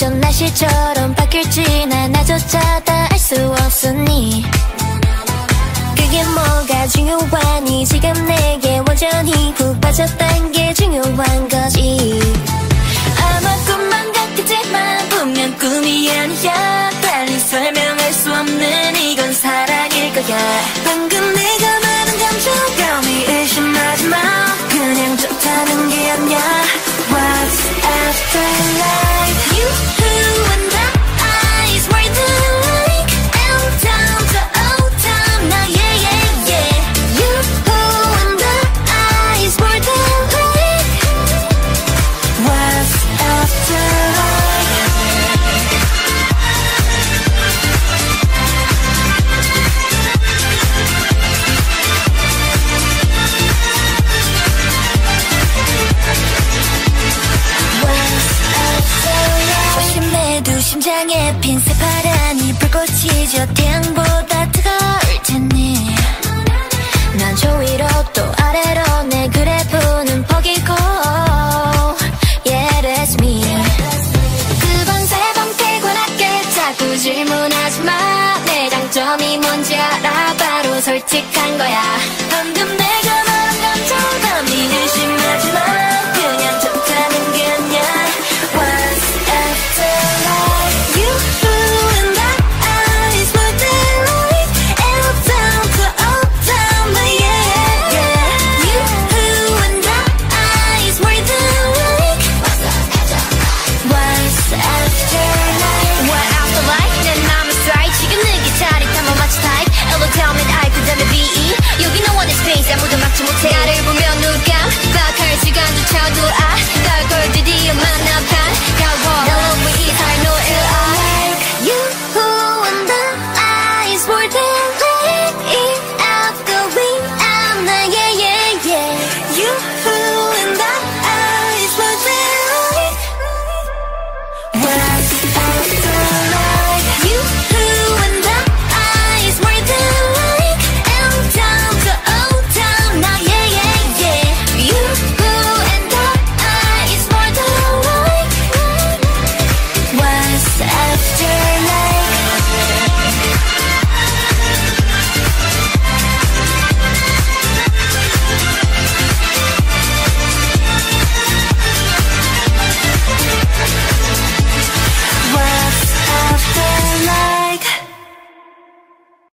어쩜 날씨처럼 바뀔지 난 나조차 다 알 수 없으니. 그게 뭐가 중요하니 지금 내게 완전히 푹 빠졌단 게 중요한 거지. 아마 꿈만 같겠지만 분명 꿈이 아니야. 빨리 설명 심장에 핀 새 파란이 불꽃이 저 태양보다 뜨거울 테니. 난 저 위로 또 아래로 내 그래프는 포기고 Yeah that's me. 두번 세번 피곤하게 자꾸 질문하지 마내 장점이 뭔지 알아? 바로 솔직한 거야